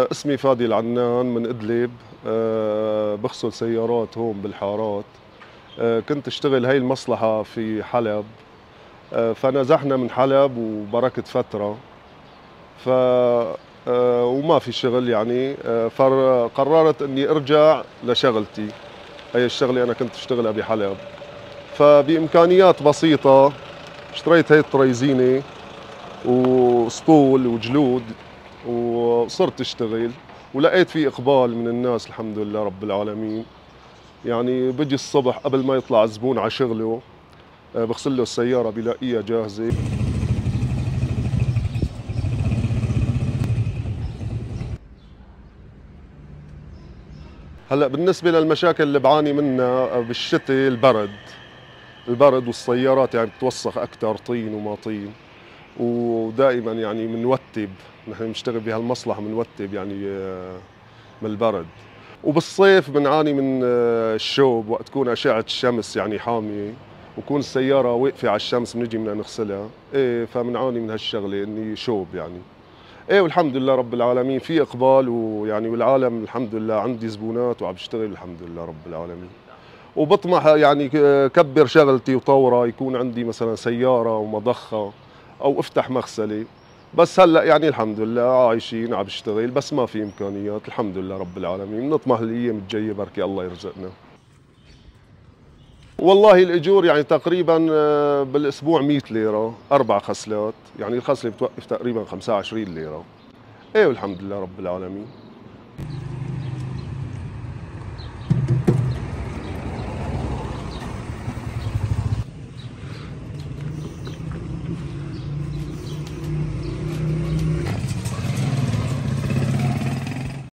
اسمي فادي العنان من إدلب. أه بغسل سيارات هون بالحارات. أه كنت أشتغل هاي المصلحة في حلب. أه فنزحنا من حلب وبركت فترة. ف وما في شغل يعني. فقررت إني أرجع لشغلتي. هي الشغلة أنا كنت أشتغلها بحلب. فبإمكانيات بسيطة اشتريت هاي الطريزينة واسطول وجلود. وصرت اشتغل ولقيت في إقبال من الناس الحمد لله رب العالمين. يعني بجي الصبح قبل ما يطلع الزبون على شغله آه، بغسل له السيارة بلاقيها جاهزة هلأ بالنسبة للمشاكل اللي بعاني منها بالشتاء البرد. البرد والسيارات يعني بتوسخ أكثر طين وما طين. ودائما يعني بنوتب نحن بنشتغل بهالمصلحة بنوتب يعني آه، من البرد. وبالصيف بنعاني من آه، الشوب وقت تكون أشعة الشمس يعني حامية وكون السيارة واقفة على الشمس بنجي بدنا نغسلها. إيه فبنعاني من هالشغلة إني شوب يعني. إيه والحمد لله رب العالمين في إقبال ويعني والعالم الحمد لله عندي زبونات وعم بشتغل الحمد لله رب العالمين. وبطمح يعني كبر شغلتي وطورها يكون عندي مثلا سيارة ومضخة. أو افتح مغسلة. بس هلأ يعني الحمد لله عايشين عم بشتغل بس ما في إمكانيات. الحمد لله رب العالمين. نطمح الأيام الجايه بركي الله يرزقنا. والله الأجور يعني تقريبا آه، بالأسبوع 100 ليرة أربع خسلات. يعني الخسلة بتوقف تقريبا 25 ليرة. إيه والحمد لله رب العالمين.